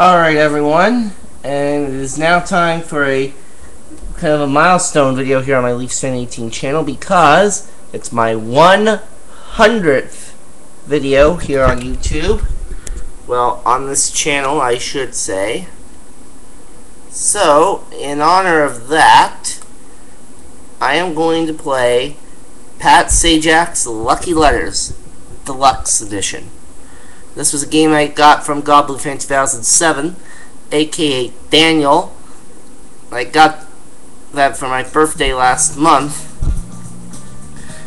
Alright everyone, and it is now time for a kind of a milestone video here on my Leafs Fan 18 channel because it's my 100th video here on YouTube. Well, on this channel, I should say. So, in honor of that, I am going to play Pat Sajak's Lucky Letters Deluxe Edition. This was a game I got from Goblin Fan 2007, aka Daniel. I got that for my birthday last month.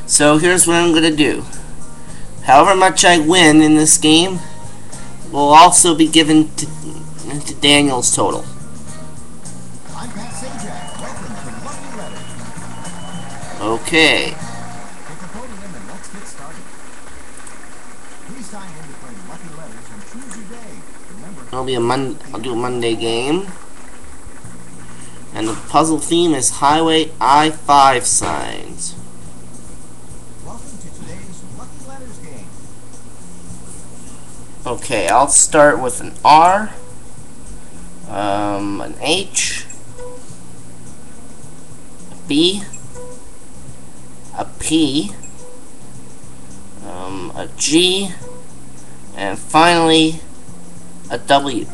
So here's what I'm going to do. However much I win in this game will also be given to, to Daniel's total. Okay. It'll be a Mon I'll do a Monday game. And the puzzle theme is Highway I-5 signs. welcome to today's Lucky Letters game. Okay, I'll start with an R, um, an H, a B, a P, um, a G, and finally a W.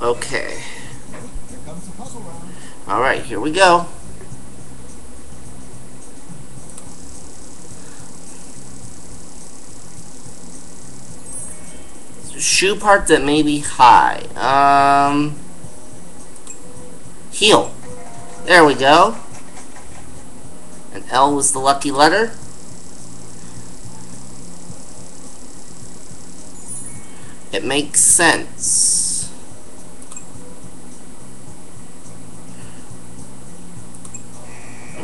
Okay, alright, here we go. shoe part that may be high. Um, heel. There we go. And L was the lucky letter. Makes sense.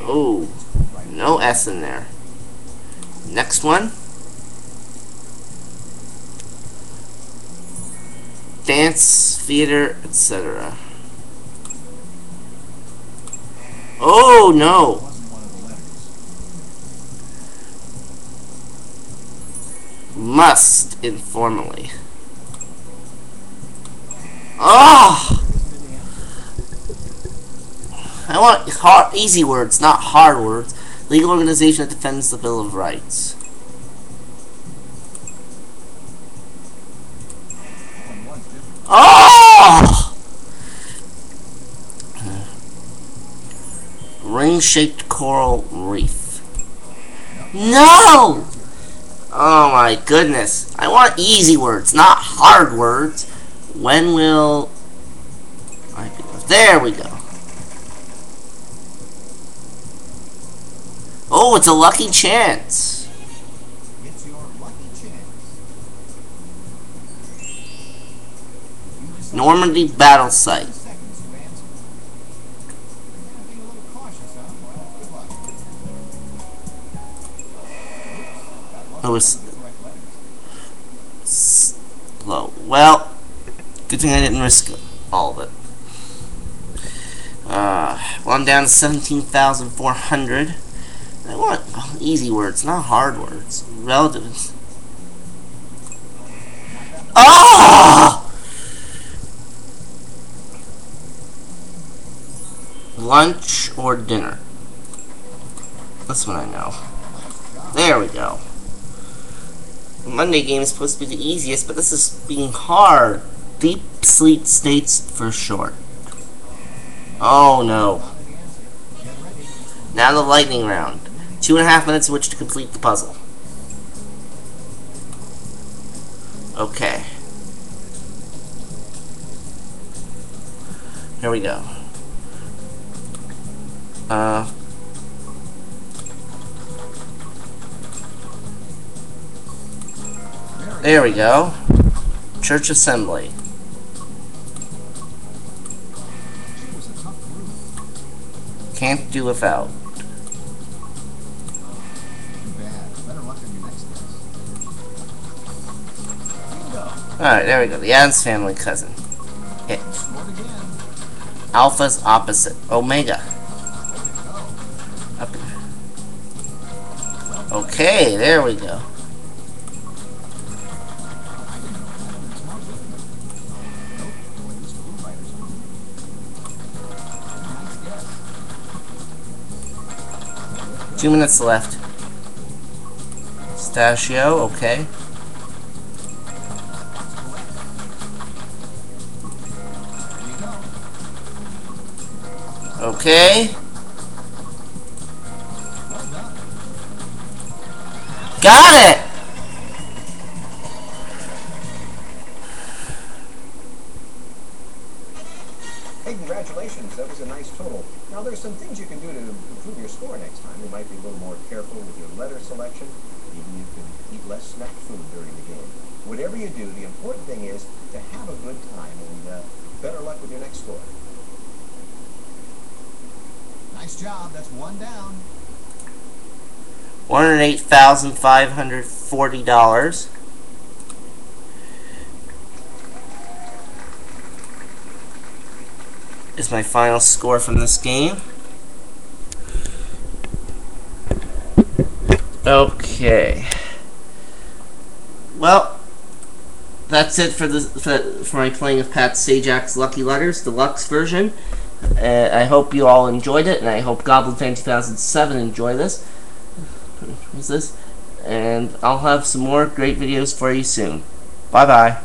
Oh, no S in there. Next one. dance, theater, etc. Oh no! Must informally. Oh! I want hard, easy words, not hard words. Legal organization that defends the Bill of Rights. Oh! Ring-shaped coral reef. No! Oh my goodness. I want easy words, not hard words. When will... I be There we go. Oh, it's a lucky chance. It's your lucky chance. Normandy battle site. in seconds to answer. You're gonna be a little cautious, huh? Well, good luck. Oops, that It was- wasn't one of the correct letters. slow. Well, good thing I didn't risk all of it. Uh, well, I'm down to 17,400. I want easy words, not hard words. Relative. Oh! Lunch or dinner? That's what I know. There we go. Monday game is supposed to be the easiest, but this is being hard. Deep sleep states for short. Oh no. Now the lightning round. Two and a half minutes in which to complete the puzzle. Okay. Here we go. Uh, there we go. Church Assembly. Can't do without. Alright, there we go. The Addams family cousin. Hit. Alpha's opposite. Omega. Okay, there we go. Two minutes left. Pistachio, okay. Okay. Got it! Hey, congratulations, that was a nice total. Now there's some things you can do to improve your score next time. You might be a little more careful with your letter selection. Maybe you can eat less snack food during the game. Whatever you do, the important thing is to have a good time and uh, better luck with your next score. Nice job, that's one down. $108,540. Is my final score from this game. Okay. Well, that's it for the for, for my playing of Pat Sajak's Lucky Letters Deluxe version. Uh, I hope you all enjoyed it, and I hope Goblin Fan 2007 enjoy this. What's this? And I'll have some more great videos for you soon. Bye bye.